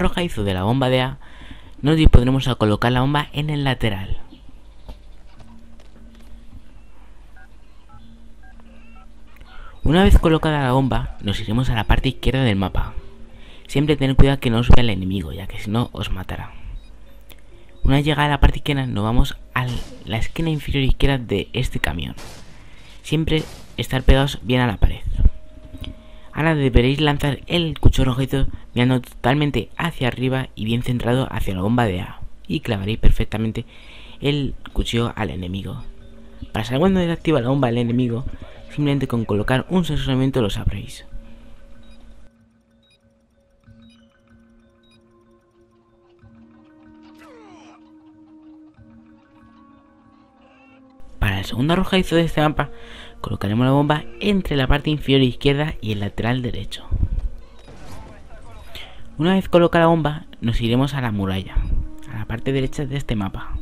arrojadizo de la bomba de A, nos dispondremos a colocar la bomba en el lateral. Una vez colocada la bomba, nos iremos a la parte izquierda del mapa. Siempre tened cuidado que no os vea el enemigo, ya que si no os matará. Una llegada a la parte izquierda, nos vamos a la esquina inferior izquierda de este camión. Siempre estar pegados bien a la pared. Ahora deberéis lanzar el cuchillo rojizo mirando totalmente hacia arriba y bien centrado hacia la bomba de A. Y clavaréis perfectamente el cuchillo al enemigo. Para saber cuando desactiva la bomba del enemigo, simplemente con colocar un sensor lo sabréis. Para el segundo arrojadizo de este mapa, colocaremos la bomba entre la parte inferior izquierda y el lateral derecho. Una vez colocada la bomba, nos iremos a la muralla, a la parte derecha de este mapa.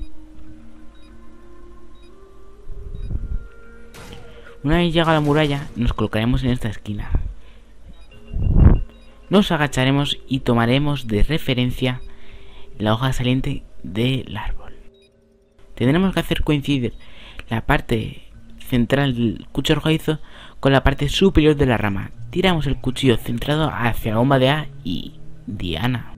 Una vez llegado a la muralla, nos colocaremos en esta esquina. Nos agacharemos y tomaremos de referencia la hoja saliente del árbol. Tendremos que hacer coincidir la parte central del cuchillo arrojadizo con la parte superior de la rama. Tiramos el cuchillo centrado hacia la bomba de A y Diana.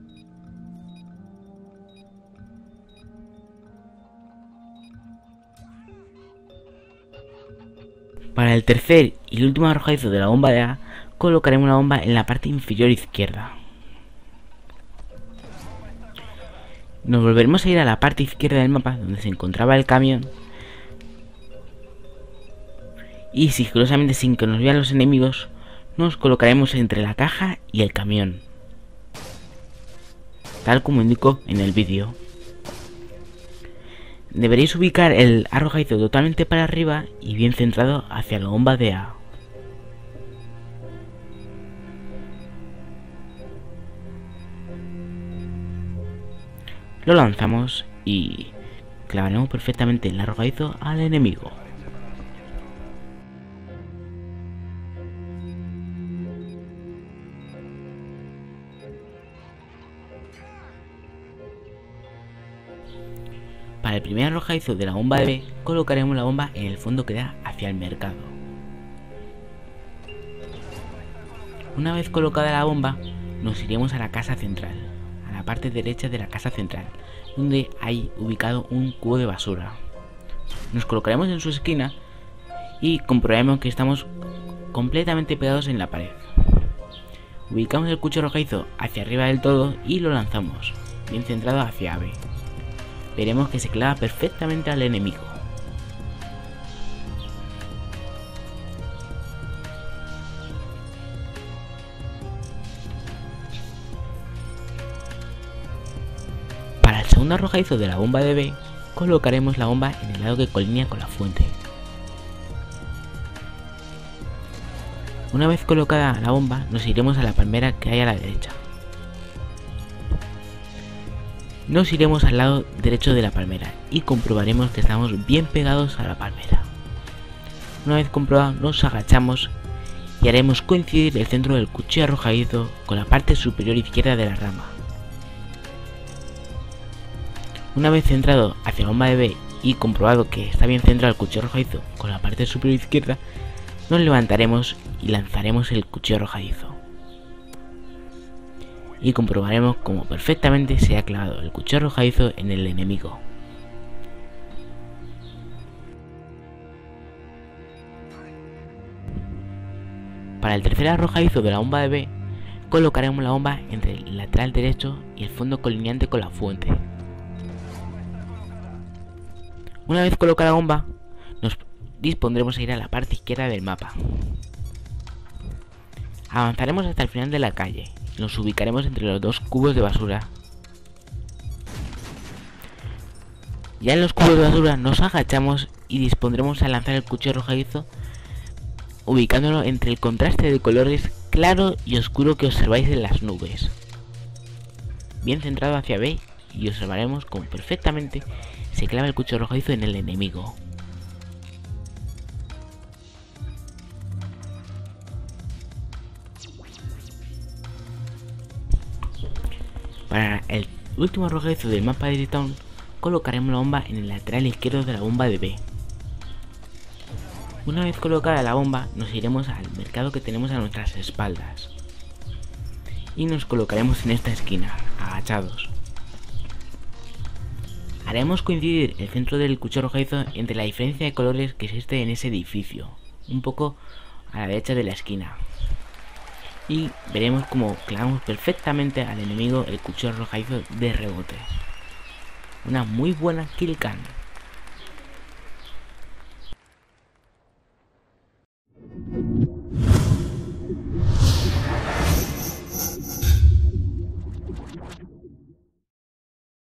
Para el tercer y último arrojadizo de la bomba de A, colocaremos una bomba en la parte inferior izquierda. Nos volveremos a ir a la parte izquierda del mapa donde se encontraba el camión y sigilosamente sin que nos vean los enemigos, nos colocaremos entre la caja y el camión, tal como indico en el vídeo. Deberéis ubicar el arrojadizo totalmente para arriba y bien centrado hacia la bomba de A. Lo lanzamos y clavaremos perfectamente el arrojadizo al enemigo. Para el primer arrojadizo de la bomba de B, colocaremos la bomba en el fondo que da hacia el mercado. Una vez colocada la bomba, nos iremos a la casa central, a la parte derecha de la casa central, donde hay ubicado un cubo de basura. Nos colocaremos en su esquina y comprobaremos que estamos completamente pegados en la pared. Ubicamos el cuchillo arrojadizo hacia arriba del todo y lo lanzamos, bien centrado hacia B veremos que se clava perfectamente al enemigo. Para el segundo arrojadizo de la bomba de B, colocaremos la bomba en el lado que colinea con la fuente. Una vez colocada la bomba, nos iremos a la palmera que hay a la derecha. Nos iremos al lado derecho de la palmera y comprobaremos que estamos bien pegados a la palmera. Una vez comprobado nos agachamos y haremos coincidir el centro del cuchillo arrojadizo con la parte superior izquierda de la rama. Una vez centrado hacia bomba de B y comprobado que está bien centrado el cuchillo arrojadizo con la parte superior izquierda, nos levantaremos y lanzaremos el cuchillo arrojadizo y comprobaremos cómo perfectamente se ha clavado el cuchillo arrojadizo en el enemigo. Para el tercer arrojadizo de la bomba de B, colocaremos la bomba entre el lateral derecho y el fondo colineante con la fuente. Una vez colocada la bomba, nos dispondremos a ir a la parte izquierda del mapa. Avanzaremos hasta el final de la calle nos ubicaremos entre los dos cubos de basura. Ya en los cubos de basura nos agachamos y dispondremos a lanzar el cuchillo arrojadizo ubicándolo entre el contraste de colores claro y oscuro que observáis en las nubes. Bien centrado hacia B y observaremos como perfectamente se clava el cuchillo arrojadizo en el enemigo. Para el último arrojezo del mapa de Town colocaremos la bomba en el lateral izquierdo de la bomba de B. Una vez colocada la bomba, nos iremos al mercado que tenemos a nuestras espaldas. Y nos colocaremos en esta esquina, agachados. Haremos coincidir el centro del cuchillo rojizo entre la diferencia de colores que existe en ese edificio, un poco a la derecha de la esquina. Y veremos cómo clavamos perfectamente al enemigo el cuchillo rojizo de rebote. Una muy buena kill cam.